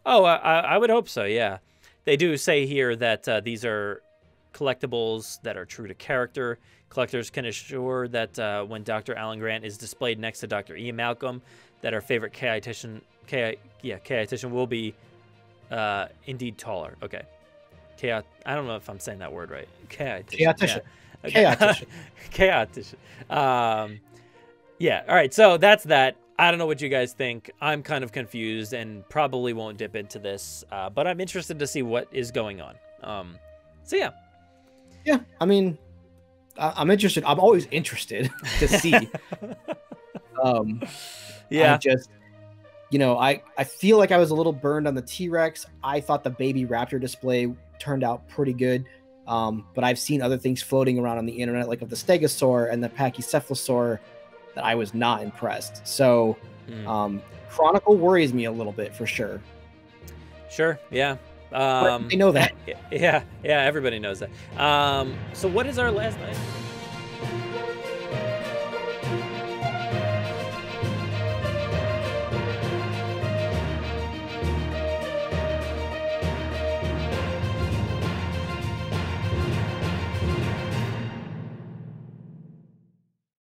Oh, I, I would hope so. Yeah, they do say here that uh, these are collectibles that are true to character. Collectors can assure that uh, when Dr. Alan Grant is displayed next to Dr. Ian Malcolm, that our favorite chaotician, K, yeah, chaotician will be uh, indeed taller. Okay. Chaot, I don't know if I'm saying that word right. Chaotician. Chaotician. Yeah. Okay. Chaotician. Um, yeah. All right. So that's that. I don't know what you guys think. I'm kind of confused and probably won't dip into this, uh, but I'm interested to see what is going on. Um, so yeah, yeah, I mean, I, am interested. I'm always interested to see. um, yeah, I just you know, I I feel like I was a little burned on the T Rex. I thought the baby Raptor display turned out pretty good. Um, but I've seen other things floating around on the internet, like of the Stegosaur and the Pachycephalosaur, that I was not impressed. So, mm. um, Chronicle worries me a little bit for sure. Sure. Yeah. Um, I know that. Yeah, yeah, everybody knows that. Um, so what is our last item?